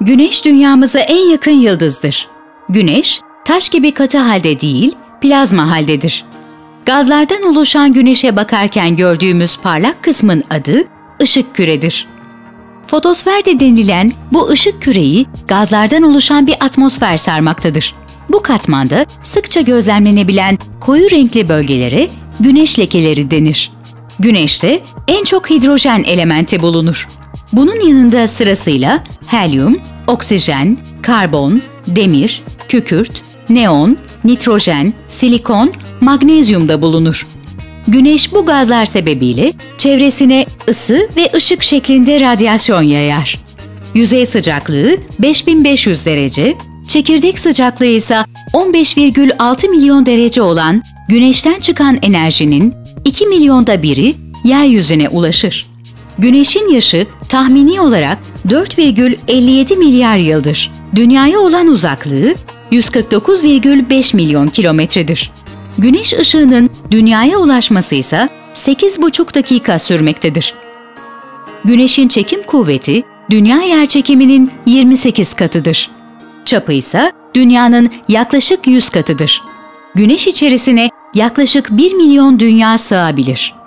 Güneş dünyamıza en yakın yıldızdır. Güneş, taş gibi katı halde değil, plazma haldedir. Gazlardan oluşan güneşe bakarken gördüğümüz parlak kısmın adı ışık küredir. Fotosfer de denilen bu ışık küreyi gazlardan oluşan bir atmosfer sarmaktadır. Bu katmanda sıkça gözlemlenebilen koyu renkli bölgelere güneş lekeleri denir. Güneşte en çok hidrojen elementi bulunur. Bunun yanında sırasıyla helyum, oksijen, karbon, demir, kükürt, neon, nitrojen, silikon, magnezyum da bulunur. Güneş bu gazlar sebebiyle çevresine ısı ve ışık şeklinde radyasyon yayar. Yüzey sıcaklığı 5500 derece, çekirdek sıcaklığı ise 15,6 milyon derece olan Güneşten çıkan enerjinin 2 milyonda biri yeryüzüne ulaşır. Güneşin yaşı tahmini olarak 4,57 milyar yıldır. Dünyaya olan uzaklığı 149,5 milyon kilometredir. Güneş ışığının dünyaya ulaşması ise 8,5 dakika sürmektedir. Güneşin çekim kuvveti dünya yerçekiminin 28 katıdır. Çapı ise dünyanın yaklaşık 100 katıdır. Güneş içerisine yaklaşık 1 milyon dünya sığabilir.